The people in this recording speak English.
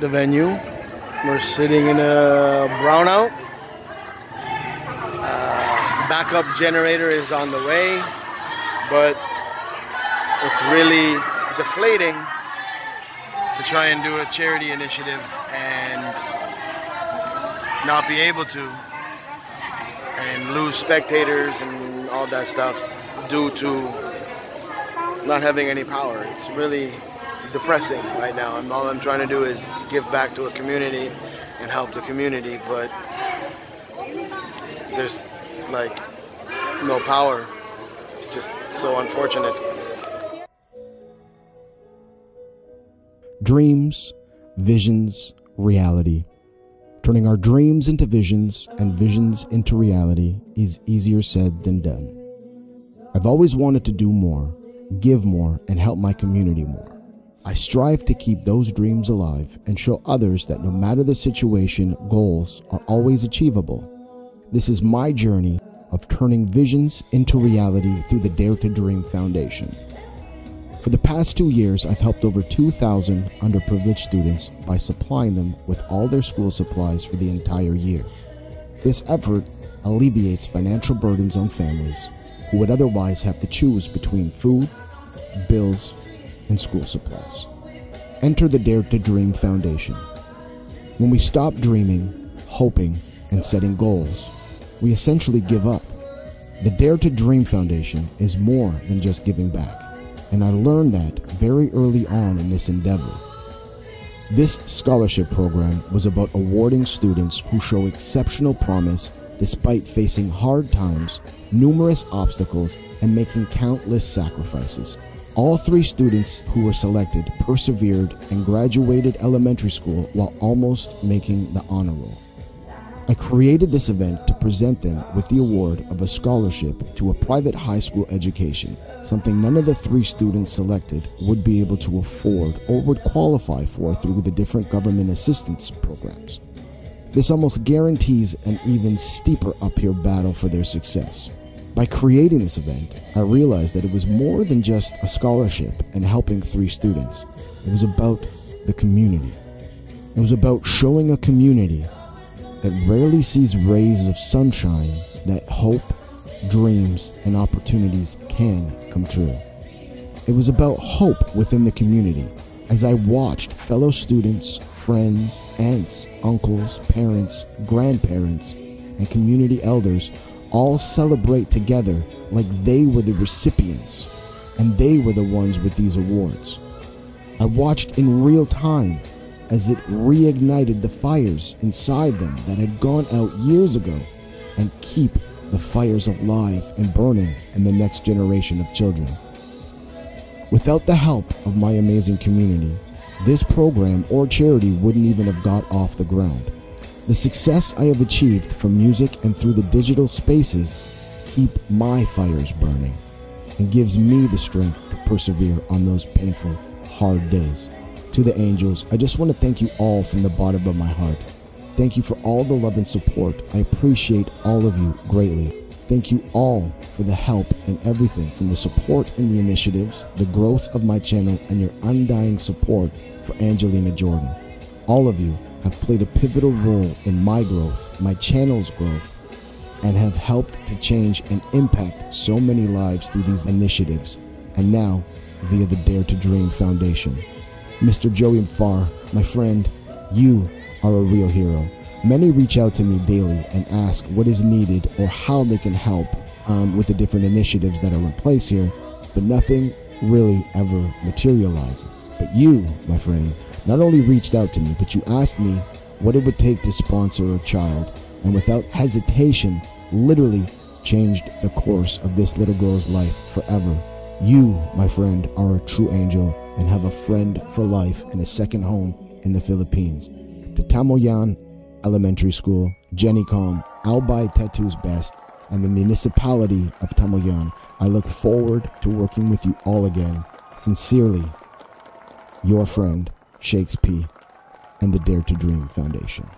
The venue. We're sitting in a brownout. Uh, backup generator is on the way, but it's really deflating to try and do a charity initiative and not be able to and lose spectators and all that stuff due to not having any power. It's really depressing right now. And all I'm trying to do is give back to a community and help the community, but there's like no power. It's just so unfortunate. Dreams, visions, reality. Turning our dreams into visions and visions into reality is easier said than done. I've always wanted to do more, give more, and help my community more. I strive to keep those dreams alive and show others that no matter the situation, goals are always achievable. This is my journey of turning visions into reality through the Dare to Dream Foundation. For the past two years, I've helped over 2,000 underprivileged students by supplying them with all their school supplies for the entire year. This effort alleviates financial burdens on families who would otherwise have to choose between food, bills, and school supplies. Enter the Dare to Dream Foundation. When we stop dreaming, hoping, and setting goals, we essentially give up. The Dare to Dream Foundation is more than just giving back and I learned that very early on in this endeavor. This scholarship program was about awarding students who show exceptional promise despite facing hard times, numerous obstacles, and making countless sacrifices. All three students who were selected persevered and graduated elementary school while almost making the honor roll. I created this event to present them with the award of a scholarship to a private high school education, something none of the three students selected would be able to afford or would qualify for through the different government assistance programs. This almost guarantees an even steeper uphill battle for their success. By creating this event, I realized that it was more than just a scholarship and helping three students. It was about the community. It was about showing a community that rarely sees rays of sunshine that hope, dreams, and opportunities can come true. It was about hope within the community as I watched fellow students, friends, aunts, uncles, parents, grandparents, and community elders all celebrate together like they were the recipients and they were the ones with these awards. I watched in real time as it reignited the fires inside them that had gone out years ago and keep the fires alive and burning in the next generation of children. Without the help of my amazing community, this program or charity wouldn't even have got off the ground. The success I have achieved from music and through the digital spaces keep my fires burning and gives me the strength to persevere on those painful, hard days. To the angels, I just want to thank you all from the bottom of my heart. Thank you for all the love and support. I appreciate all of you greatly. Thank you all for the help and everything from the support in the initiatives, the growth of my channel, and your undying support for Angelina Jordan. All of you have played a pivotal role in my growth, my channel's growth, and have helped to change and impact so many lives through these initiatives, and now via the Dare to Dream Foundation. Mr. Joey Farr, my friend, you are a real hero. Many reach out to me daily and ask what is needed or how they can help um, with the different initiatives that are in place here, but nothing really ever materializes. But you, my friend, not only reached out to me, but you asked me what it would take to sponsor a child, and without hesitation, literally changed the course of this little girl's life forever. You, my friend, are a true angel and have a friend for life and a second home in the Philippines. To Tamoyan Elementary School, Jenny Com, Albay Tattoos Best, and the municipality of Tamoyan, I look forward to working with you all again. Sincerely, your friend, Shakes P, and the Dare to Dream Foundation.